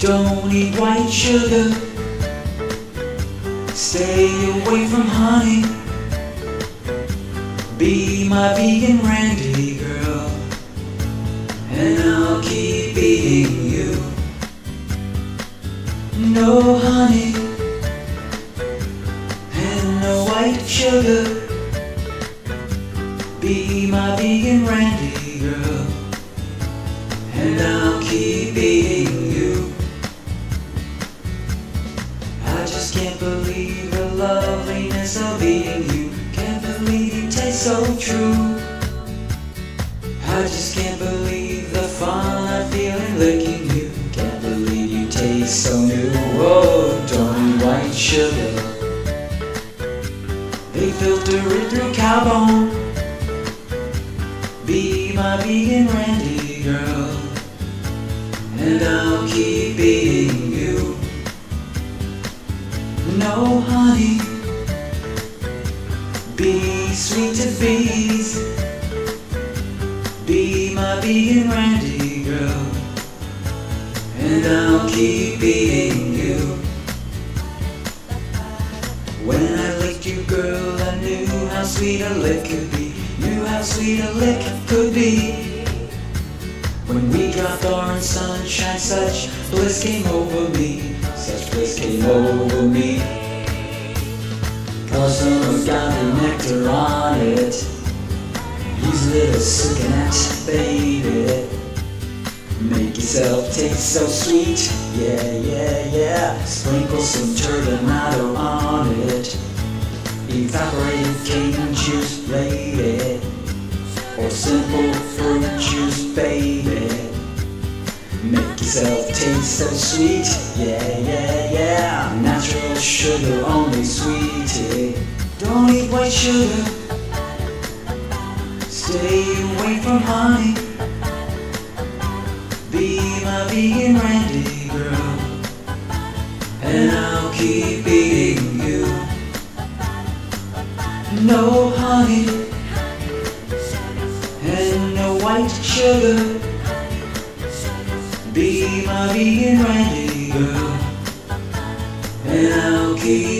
Don't eat white sugar. Stay away from honey. Be my vegan Randy girl. And I'll keep eating you. No honey. And no white sugar. Be my vegan Randy girl. And I'll keep eating loveliness of you. Can't believe you taste so true. I just can't believe the fun I feel in licking you. Can't believe you taste so new. Oh, don't white sugar. They filter it through cow bone. Be my vegan Randy girl. And I'll keep eating you. No honey. Sweet to bees. Be my vegan Randy girl. And I'll keep being you. When I licked you, girl, I knew how sweet a lick could be. Knew how sweet a lick could be. When we dropped orange sunshine, such bliss came over me. Such bliss came over me. Agave on it. Use a little Sucanat, baby. Make yourself taste so sweet. Yeah, yeah, yeah. Sprinkle some turbinado on it. Evaporated cane juice, lady. Or simple fruit juice, baby. Make yourself taste so sweet. Yeah, yeah, yeah. Natural sugar, only sweetie. White sugar. Stay away from honey. Be my vegan Randy girl. And I'll keep eating you. No honey and no white sugar. Be my vegan Randy girl, and I'll keep.